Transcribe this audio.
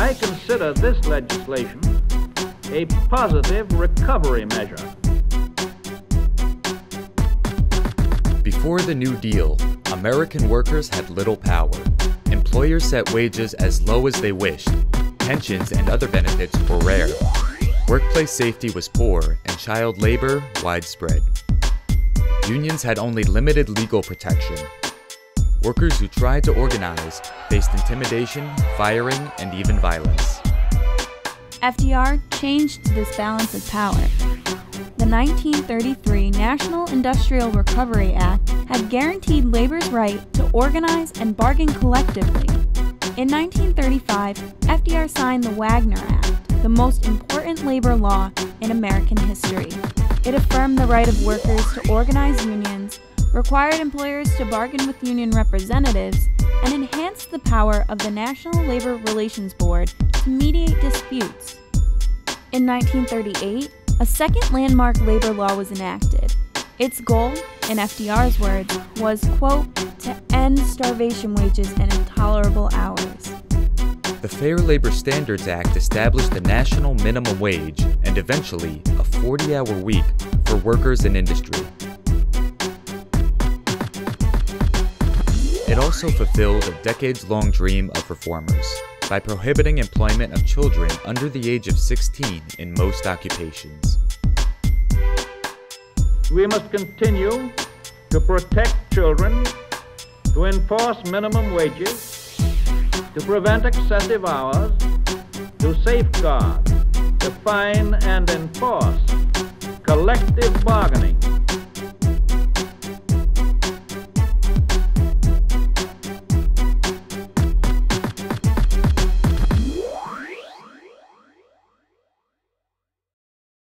I consider this legislation a positive recovery measure. Before the New Deal, American workers had little power. Employers set wages as low as they wished. Pensions and other benefits were rare. Workplace safety was poor and child labor widespread. Unions had only limited legal protection. Workers who tried to organize faced intimidation, firing, and even violence. FDR changed this balance of power. The 1933 National Industrial Recovery Act had guaranteed labor's right to organize and bargain collectively. In 1935, FDR signed the Wagner Act, the most important labor law in American history. It affirmed the right of workers to organize unions, required employers to bargain with union representatives, and enhanced the power of the National Labor Relations Board to mediate disputes. In 1938, a second landmark labor law was enacted. Its goal, in FDR's words, was, quote, to end starvation wages and intolerable hours. The Fair Labor Standards Act established a national minimum wage and eventually a 40 hour week for workers in industry. It also fulfilled a decades long dream of reformers by prohibiting employment of children under the age of 16 in most occupations. We must continue to protect children, to enforce minimum wages, to prevent excessive hours, to safeguard, define, and enforce collective bargaining